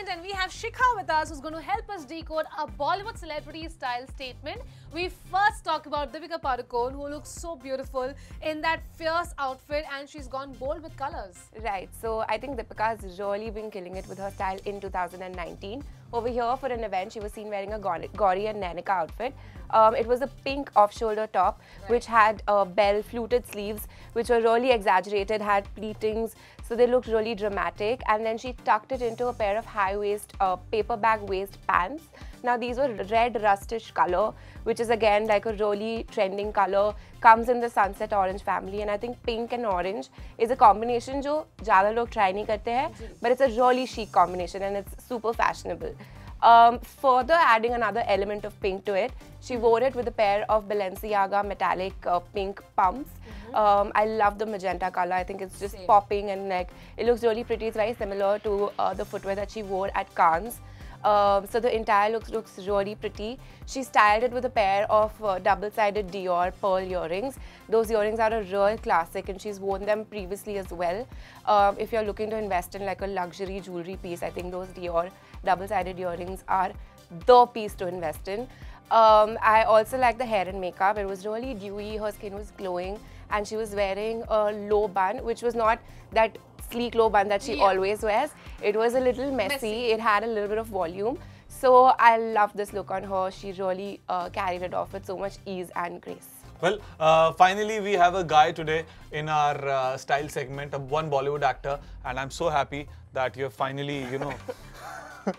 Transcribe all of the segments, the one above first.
segment and we have Shikha with us who's going to help us decode a Bollywood celebrity style statement. We first talk about Deepika Padukone who looks so beautiful in that fierce outfit and she's gone bold with colors. Right, so I think Deepika has really been killing it with her style in 2019. Over here for an event, she was seen wearing a Gauri and Nainika outfit. Um, it was a pink off-shoulder top, right. which had uh, bell fluted sleeves, which were really exaggerated, had pleatings, so they looked really dramatic. And then she tucked it into a pair of high-waist, uh, paper bag waist pants. Now these were red rustish color, which is again like a really trending color, comes in the sunset orange family. And I think pink and orange is a combination जो ज़्यादा लोग try नहीं करते हैं, but it's a really chic combination and it's super fashionable. Um, further adding another element of pink to it, she wore it with a pair of Balenciaga metallic uh, pink pumps. Mm -hmm. um, I love the magenta color. I think it's just Same. popping and like it looks really pretty. It's very similar to uh, the footwear that she wore at Cannes. Um, so the entire looks looks really pretty. She styled it with a pair of uh, double-sided Dior pearl earrings. Those earrings are a real classic and she's worn them previously as well. Um, if you're looking to invest in like a luxury jewelry piece, I think those Dior double-sided earrings are the piece to invest in. Um, I also like the hair and makeup. It was really dewy, her skin was glowing and she was wearing a low bun which was not that sleek low bun that she yeah. always wears. It was a little messy. messy. It had a little bit of volume. So I love this look on her. She really uh, carried it off with so much ease and grace. Well, uh, finally we have a guy today in our uh, style segment, of one Bollywood actor, and I'm so happy that you're finally, you know,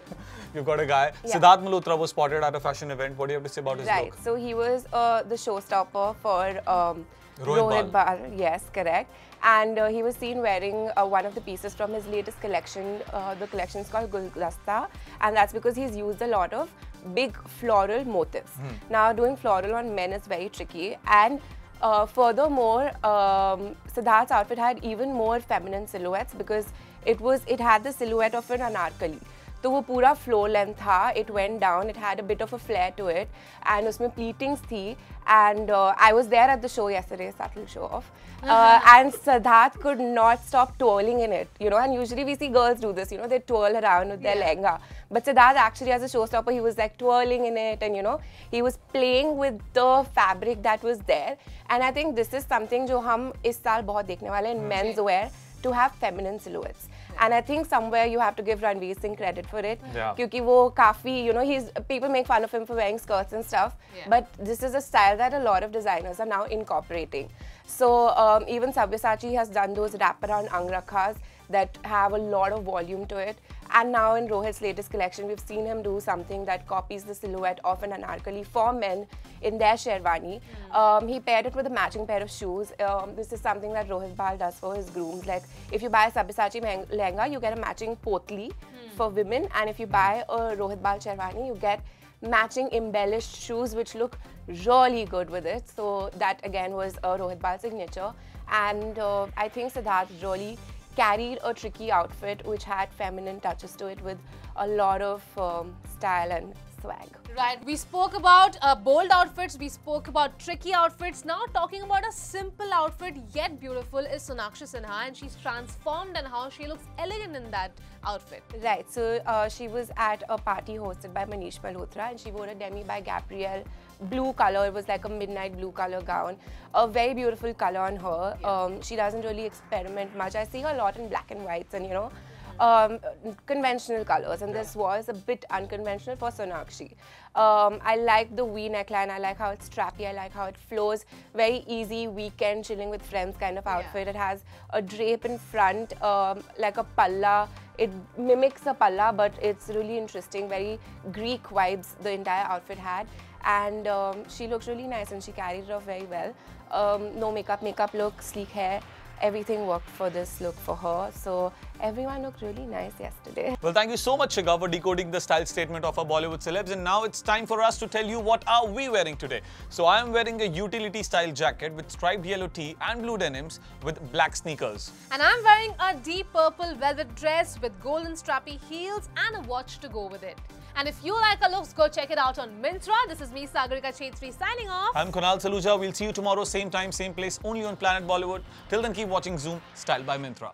you've got a guy. Yeah. Sidharth Malhotra was spotted at a fashion event. What do you have to say about his right. look? Right. So he was uh, the showstopper for um, Rohit, Bal. Yes, correct. And uh, he was seen wearing uh, one of the pieces from his latest collection. Uh, the collection is called Guldasta, and that's because he's used a lot of big floral motifs. Mm. Now, doing floral on men is very tricky, and uh, furthermore, um, Sidharth's outfit had even more feminine silhouettes because it was it had the silhouette of an anarkali. तो वो पूरा floor length था it went down it had a bit of a flare to it and उसमें pleatings थी and I was there at the show yesterday settle Show Off, uh-huh. Uh-huh. and Sidharth could not stop twirling in it, you know, and usually we see girls do this, you know, they twirl around with their yeah. But Sidharth actually as a showstopper, he was like twirling in it and, you know, he was playing with the fabric that was there. And I think this is something जो हम इस साल बहुत देखने वाले हैं men's wear to have feminine silhouettes. And I think somewhere you have to give Ranveer Singh credit for it. Yeah. Kyunki wo kafi, you know, he's people make fun of him for wearing skirts and stuff. Yeah. But this is a style that a lot of designers are now incorporating. So um, even Sabyasachi has done those wraparound angrakhas that have a lot of volume to it. And now in Rohit's latest collection, we've seen him do something that copies the silhouette of an anarkali for men in their sherwani. Mm. Um, he paired it with a matching pair of shoes. Um, this is something that Rohit Bal does for his grooms. Like if you buy a Sabyasachi lehenga, you get a matching potli mm. for women. And if you buy a Rohit Bal sherwani, you get matching embellished shoes which look really good with it. So that again was a Rohit Bal signature. And uh, I think Sidharth really carried a tricky outfit which had feminine touches to it with a lot of um, style and swag. Right, we spoke about uh, bold outfits, we spoke about tricky outfits. Now talking about a simple outfit yet beautiful is Sonakshi Sinha and she's transformed and how she looks elegant in that outfit. Right, so uh, she was at a party hosted by Manish Malhotra and she wore a demi by Gabrielle blue color. It was like a midnight blue color gown. A very beautiful color on her. Yeah. Um, she doesn't really experiment much. I see her a lot in black and whites and you know, um, conventional colors and yeah. this was a bit unconventional for Sonakshi. Um, I like the V neckline, I like how it's strappy, I like how it flows. Very easy weekend chilling with friends kind of outfit. Yeah. It has a drape in front, um, like a palla. It mimics a palla but it's really interesting, very Greek vibes the entire outfit had. And um, she looks really nice and she carried it off very well. Um, no makeup, makeup look, sleek hair everything worked for this look for her. So everyone looked really nice yesterday. Well, thank you so much, Shikha, for decoding the style statement of our Bollywood celebs. And now it's time for us to tell you what are we wearing today. So I am wearing a utility style jacket with striped yellow tee and blue denims with black sneakers. And I'm wearing a deep purple velvet dress with golden strappy heels and a watch to go with it. And if you like our looks, go check it out on Myntra. This is me, Sagarika Chhetri, signing off. I'm Kunal Saluja. We'll see you tomorrow, same time, same place, only on Planet Bollywood. Till then, keep watching Zoom, styled by Myntra.